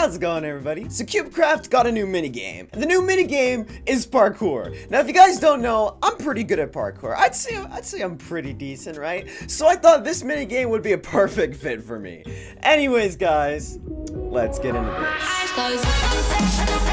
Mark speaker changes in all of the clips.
Speaker 1: how's it going everybody? So CubeCraft got a new minigame. The new minigame is parkour. Now if you guys don't know, I'm pretty good at parkour. I'd say I'd say I'm pretty decent, right? So I thought this minigame would be a perfect fit for me. Anyways, guys, let's get into this.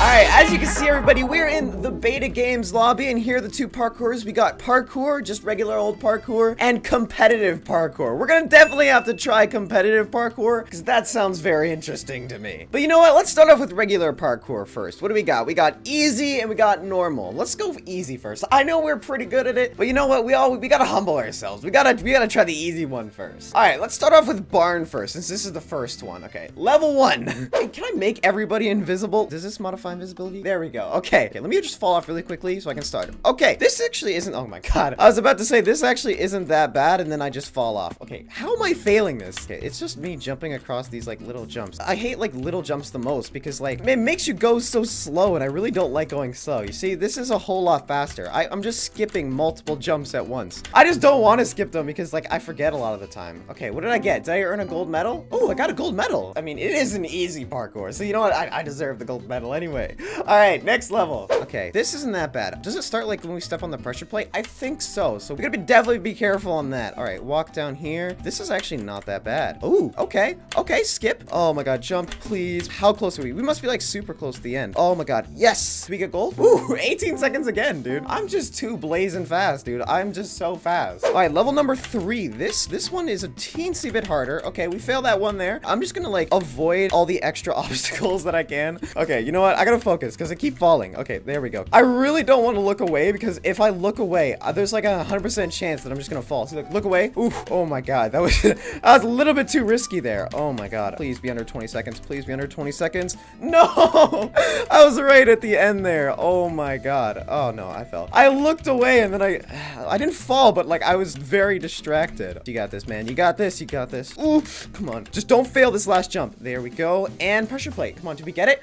Speaker 1: Alright, as you can see everybody, we're in the beta games lobby and here are the two parkours. We got parkour, just regular old parkour, and competitive parkour. We're gonna definitely have to try competitive parkour, because that sounds very interesting to me. But you know what, let's start off with regular parkour first. What do we got? We got easy and we got normal. Let's go easy first. I know we're pretty good at it, but you know what, we all, we gotta humble ourselves. We gotta, we gotta try the easy one first. Alright, let's start off with barn first, since this is the first one. Okay, level one. hey, can I make everybody invisible? Does this modify invisibility? There we go. Okay. Okay, let me just fall off really quickly so I can start. Okay, this actually isn't- oh my god. I was about to say, this actually isn't that bad, and then I just fall off. Okay, how am I failing this? Okay, it's just me jumping across these, like, little jumps. I hate, like, little jumps the most because, like, it makes you go so slow, and I really don't like going slow. You see, this is a whole lot faster. I I'm just skipping multiple jumps at once. I just don't want to skip them because, like, I forget a lot of the time. Okay, what did I get? Did I earn a gold medal? Oh, I got a gold medal. I mean, it is an easy parkour, so you know what? I, I deserve the gold medal anyway. All right, next level. Okay, this isn't that bad. Does it start like when we step on the pressure plate? I think so. So we gotta be definitely be careful on that. All right, walk down here. This is actually not that bad. Ooh, okay. Okay, skip. Oh my god, jump, please. How close are we? We must be like super close to the end. Oh my god, yes. we get gold? Ooh, 18 seconds again, dude. I'm just too blazing fast, dude. I'm just so fast. All right, level number three. This, this one is a teensy bit harder. Okay, we failed that one there. I'm just gonna like avoid all the extra obstacles that I can. Okay, you know what? I gotta focus because I keep falling. Okay, there we go. I really don't want to look away because if I look away, uh, there's like a 100% chance that I'm just gonna fall. So look, look away. Oof. Oh my god, that was that was a little bit too risky there. Oh my god. Please be under 20 seconds. Please be under 20 seconds. No! I was right at the end there. Oh my god. Oh no, I fell. I looked away and then I I didn't fall, but like I was very distracted. You got this, man. You got this. You got this. Ooh, come on. Just don't fail this last jump. There we go. And pressure plate. Come on, did we get it?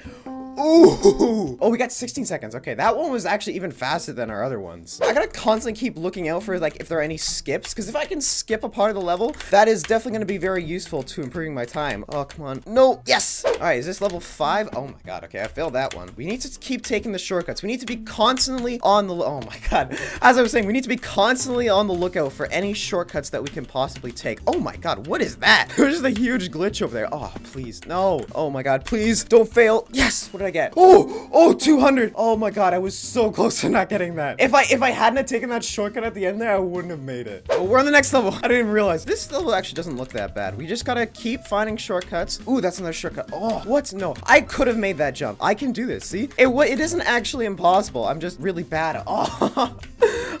Speaker 1: Ooh. Oh, we got 16 seconds. Okay, that one was actually even faster than our other ones. I gotta constantly keep looking out for, like, if there are any skips, because if I can skip a part of the level, that is definitely gonna be very useful to improving my time. Oh, come on. No. Yes. All right, is this level five? Oh my god. Okay, I failed that one. We need to keep taking the shortcuts. We need to be constantly on the, oh my god. As I was saying, we need to be constantly on the lookout for any shortcuts that we can possibly take. Oh my god, what is that? There's a huge glitch over there. Oh, please. No. Oh my god, please don't fail. Yes. What did I get? Oh, oh, 200. Oh my god, I was so close to not getting that. If I if I hadn't taken that shortcut at the end there, I wouldn't have made it. But we're on the next level. I didn't even realize. This level actually doesn't look that bad. We just gotta keep finding shortcuts. Ooh, that's another shortcut. Oh, what? No, I could have made that jump. I can do this. See? It, it isn't actually impossible. I'm just really bad. Oh.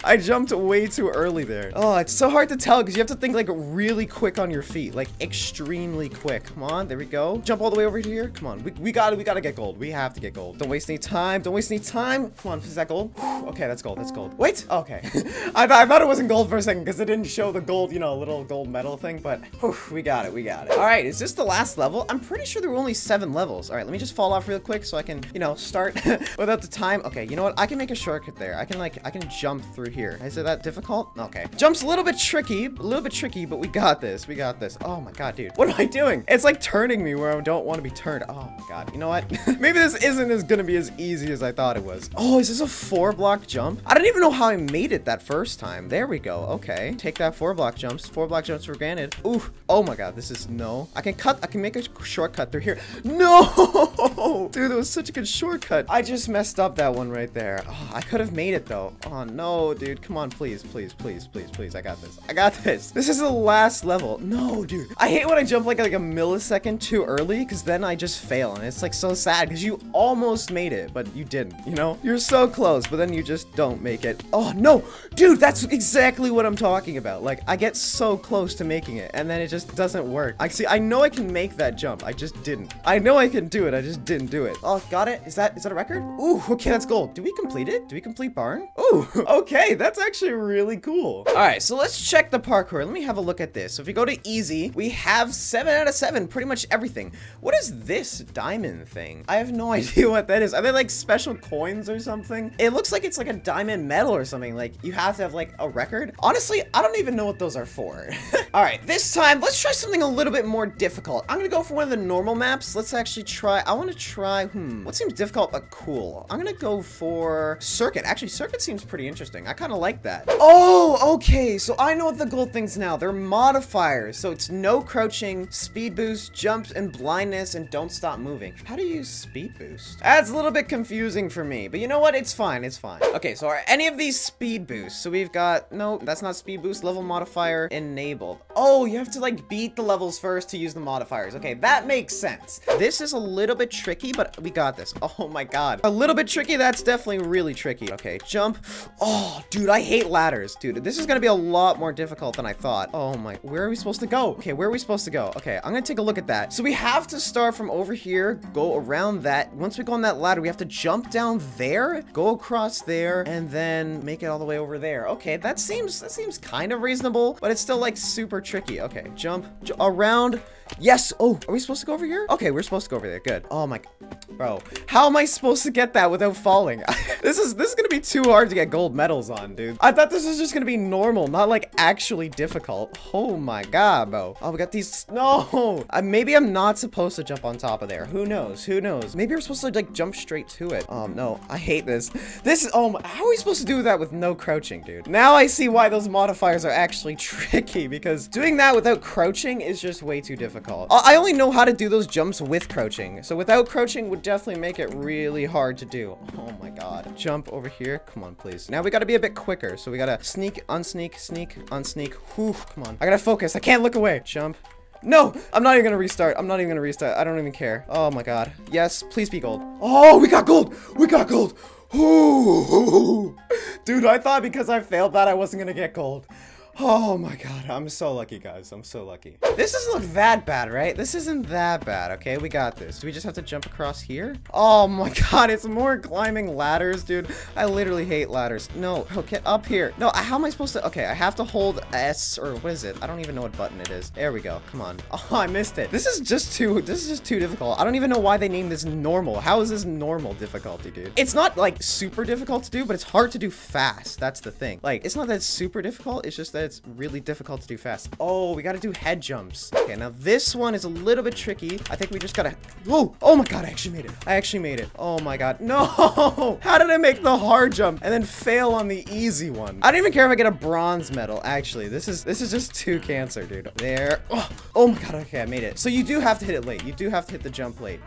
Speaker 1: I jumped way too early there. Oh, it's so hard to tell because you have to think like really quick on your feet, like extremely quick. Come on, there we go. Jump all the way over here. Come on, we, we gotta, we gotta get gold. We have to get gold. Don't waste any time. Don't waste any time. Come on, is that gold? okay, that's gold. That's gold. Wait. Okay. I, th I thought it wasn't gold for a second because it didn't show the gold, you know, little gold medal thing, but whew, we got it. We got it. All right, is this the last level? I'm pretty sure there were only seven levels. All right, let me just fall off real quick so I can, you know, start without the time. Okay, you know what? I can make a shortcut there. I can like, I can jump through here. Is it that difficult? Okay. Jump's a little bit tricky, a little bit tricky, but we got this. We got this. Oh my god, dude. What am I doing? It's like turning me where I don't want to be turned. Oh my god. You know what? Maybe this isn't as gonna be as easy as I thought it was. Oh, is this a four block jump? I don't even know how I made it that first time. There we go. Okay. Take that four block jumps. Four block jumps for granted. Ooh. Oh my god. This is no. I can cut. I can make a shortcut through here. No! Dude, that was such a good shortcut. I just messed up that one right there. Oh, I could have made it though. Oh no, dude. Come on, please, please, please, please, please. I got this. I got this. This is the last level. No, dude. I hate when I jump like, like a millisecond too early because then I just fail. And it's like so sad because you almost made it, but you didn't, you know? You're so close, but then you just don't make it. Oh, no. Dude, that's exactly what I'm talking about. Like, I get so close to making it and then it just doesn't work. I see, I know I can make that jump. I just didn't. I know I can do it. I just didn't do it. Oh, got it. Is that, is that a record? Ooh, okay, that's gold. Do we complete it? Do we complete barn? Ooh, okay. That's actually really cool. All right, so let's check the parkour. Let me have a look at this. So if we go to easy, we have seven out of seven, pretty much everything. What is this diamond thing? I have no idea what that is. Are they like special coins or something? It looks like it's like a diamond medal or something. Like you have to have like a record. Honestly, I don't even know what those are for. All right, this time, let's try something a little bit more difficult. I'm gonna go for one of the normal maps. Let's actually try, I wanna try, hmm, what seems difficult but cool? I'm gonna go for circuit. Actually, circuit seems pretty interesting. I kind of like that. Oh, okay. So I know what the gold things now. They're modifiers. So it's no crouching, speed boost, jumps, and blindness, and don't stop moving. How do you use speed boost? That's a little bit confusing for me, but you know what? It's fine. It's fine. Okay, so are any of these speed boosts? So we've got, no, that's not speed boost, level modifier enabled. Oh, you have to like beat the levels first to use the modifiers. Okay, that makes sense. This is a little bit tricky, but we got this. Oh my God. A little bit tricky. That's definitely really tricky. Okay, jump. Oh, dude, I hate ladders. Dude, this is gonna be a lot more difficult than I thought. Oh my, where are we supposed to go? Okay, where are we supposed to go? Okay, I'm gonna take a look at that. So we have to start from over here, go around that. Once we go on that ladder, we have to jump down there, go across there, and then make it all the way over there. Okay, that seems, that seems kind of reasonable, but it's still like super tricky. Okay, jump around. Yes. Oh, are we supposed to go over here? Okay, we're supposed to go over there. Good. Oh my, bro. How am I supposed to get that without falling? this is, this is gonna be too hard to get gold medals on, dude. I thought this was just gonna be normal, not like actually difficult. Oh my God, bro. Oh, we got these. No. Uh, maybe I'm not supposed to jump on top of there. Who knows? Who knows? Maybe we're supposed to like jump straight to it. Um, no, I hate this. This is, oh my, how are we supposed to do that with no crouching, dude? Now I see why those modifiers are actually tricky because doing that without crouching is just way too difficult difficult. I only know how to do those jumps with crouching. So without crouching would definitely make it really hard to do. Oh my god. Jump over here. Come on, please. Now we gotta be a bit quicker. So we gotta sneak, unsneak, sneak, unsneak. Whew, come on. I gotta focus. I can't look away. Jump. No, I'm not even gonna restart. I'm not even gonna restart. I don't even care. Oh my god. Yes, please be gold. Oh, we got gold. We got gold. Ooh. Dude, I thought because I failed that I wasn't gonna get gold. Oh my god, I'm so lucky, guys. I'm so lucky. This doesn't look that bad, right? This isn't that bad, okay? We got this. Do we just have to jump across here? Oh my god, it's more climbing ladders, dude. I literally hate ladders. No, get up here. No, how am I supposed to? Okay, I have to hold S, or what is it? I don't even know what button it is. There we go. Come on. Oh, I missed it. This is just too, this is just too difficult. I don't even know why they named this normal. How is this normal difficulty, dude? It's not, like, super difficult to do, but it's hard to do fast. That's the thing. Like, it's not that it's super difficult. It's just that it's really difficult to do fast. Oh, we gotta do head jumps. Okay, now this one is a little bit tricky. I think we just gotta... Whoa! Oh my god, I actually made it. I actually made it. Oh my god. No! How did I make the hard jump and then fail on the easy one? I don't even care if I get a bronze medal, actually. This is this is just too cancer, dude. There. Oh, oh my god, okay, I made it. So you do have to hit it late. You do have to hit the jump late.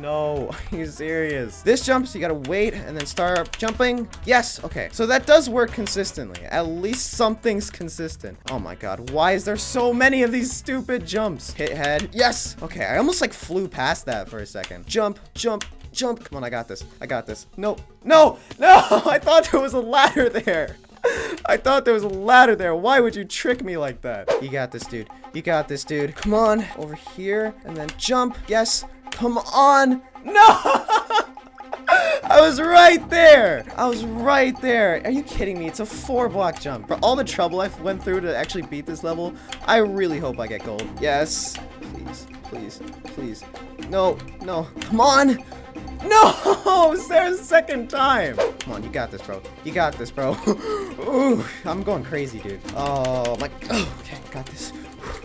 Speaker 1: No, are you serious? This jumps, you gotta wait and then start jumping. Yes, okay. So that does work consistently. At least something's consistent. Oh my god, why is there so many of these stupid jumps? Hit head. Yes. Okay, I almost like flew past that for a second. Jump, jump, jump. Come on, I got this. I got this. No, no, no. I thought there was a ladder there. I thought there was a ladder there. Why would you trick me like that? You got this, dude. You got this, dude. Come on, over here, and then jump. Yes, Come on. No! I was right there. I was right there. Are you kidding me? It's a four block jump. For all the trouble I went through to actually beat this level, I really hope I get gold. Yes. Please, please, please. No, no. Come on. No! A second time. Come on, you got this, bro. You got this, bro. Ooh, I'm going crazy, dude. Oh, my. Oh, okay, got this.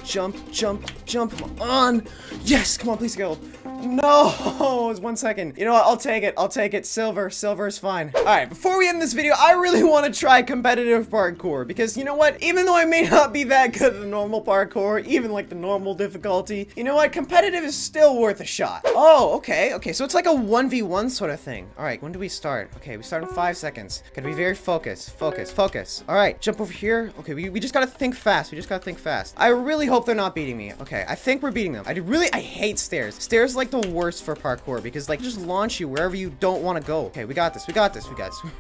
Speaker 1: Jump, jump, jump. Come on. Yes, come on, please go. No, one second. You know what? I'll take it. I'll take it. Silver. Silver is fine. All right, before we end this video, I really want to try competitive parkour because you know what? Even though I may not be that good at the normal parkour, even like the normal difficulty, you know what? Competitive is still worth a shot. Oh, okay. Okay, so it's like a 1v1 sort of thing. All right, when do we start? Okay, we start in five seconds. Gotta be very focused. Focus, focus. All right, jump over here. Okay, we, we just gotta think fast. We just gotta think fast. I really hope they're not beating me. Okay, I think we're beating them. I really, I hate stairs. Stairs like the worst for parkour because like just launch you wherever you don't want to go. Okay, we got this. We got this. We got this.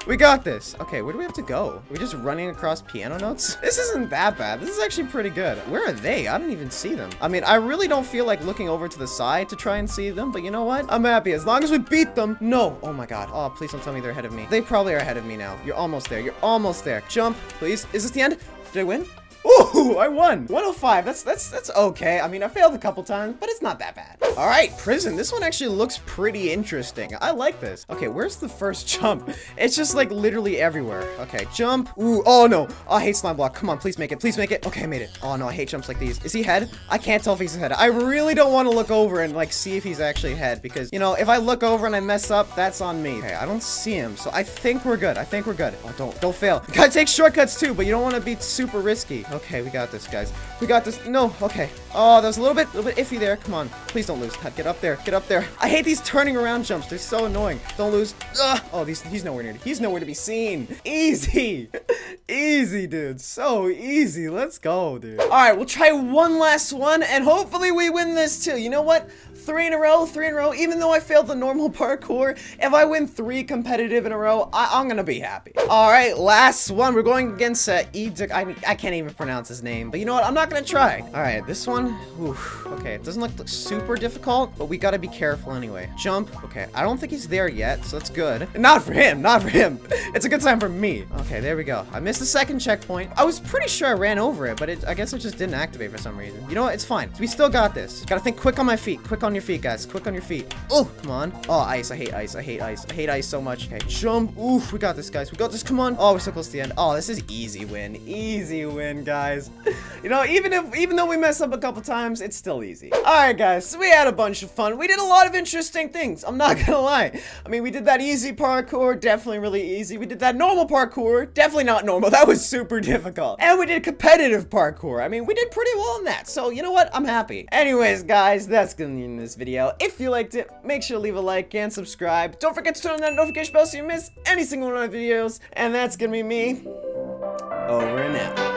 Speaker 1: we got this. Okay, where do we have to go? Are we just running across piano notes? This isn't that bad. This is actually pretty good. Where are they? I don't even see them. I mean, I really don't feel like looking over to the side to try and see them, but you know what? I'm happy. As long as we beat them. No. Oh my god. Oh, please don't tell me they're ahead of me. They probably are ahead of me now. You're almost there. You're almost there. Jump, please. Is this the end? Did I win? Ooh, I won. 105. That's that's that's okay. I mean, I failed a couple times, but it's not that bad. All right, prison. This one actually looks pretty interesting. I like this. Okay, where's the first jump? It's just like literally everywhere. Okay, jump. Ooh, oh no. Oh, I hate slime block. Come on, please make it. Please make it. Okay, I made it. Oh no, I hate jumps like these. Is he head? I can't tell if he's head. I really don't want to look over and like see if he's actually head because, you know, if I look over and I mess up, that's on me. Okay, I don't see him, so I think we're good. I think we're good. Oh, don't, don't fail. You gotta take shortcuts too, but you don't want to be super risky. Okay, we got this, guys. We got this. No, okay. Oh, that was a little bit, little bit iffy there. Come on. Please don't lose. Pat. Get up there. Get up there. I hate these turning around jumps. They're so annoying. Don't lose. Ugh. Oh, these, he's nowhere near. He's nowhere to be seen. Easy. easy, dude. So easy. Let's go, dude. All right, we'll try one last one, and hopefully we win this too. You know what? Three in a row, three in a row. Even though I failed the normal parkour, if I win three competitive in a row, I am gonna be happy. All right, last one. We're going against uh. I, I can't even pronounce his name, but you know what? I'm not gonna try. All right, this one. Oof, okay, it doesn't look super difficult, but we gotta be careful anyway. Jump. Okay, I don't think he's there yet, so that's good. Not for him, not for him. It's a good sign for me. Okay, there we go. I missed the second checkpoint. I was pretty sure I ran over it, but it, I guess it just didn't activate for some reason. You know what? It's fine. We still got this. Gotta think quick on my feet. Quick on your feet, guys. Quick on your feet. Oh, come on. Oh, ice. I hate ice. I hate ice. I hate ice so much. Okay, jump. Oof, we got this, guys. We got this. Come on. Oh, we're so close to the end. Oh, this is easy win. Easy win, guys. you know, even if even though we mess up a couple times, it's still easy. All right, guys. So we had a bunch of fun. We did a lot of interesting things. I'm not gonna lie. I mean, we did that easy parkour. Definitely really easy. We did that normal parkour. Definitely not normal. That was super difficult. And we did competitive parkour. I mean, we did pretty well in that. So, you know what? I'm happy. Anyways, guys, that's gonna this video. If you liked it, make sure to leave a like and subscribe. Don't forget to turn on that notification bell so you miss any single one of my videos. And that's gonna be me. Over and out.